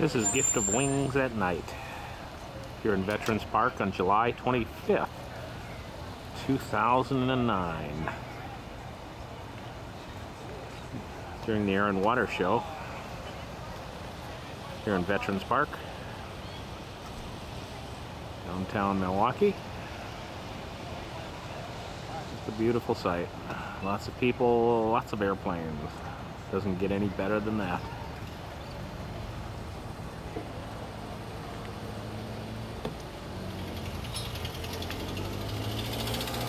This is Gift of Wings at Night here in Veterans Park on July 25th, 2009. During the Air and Water Show here in Veterans Park, downtown Milwaukee. It's a beautiful sight. Lots of people, lots of airplanes. Doesn't get any better than that.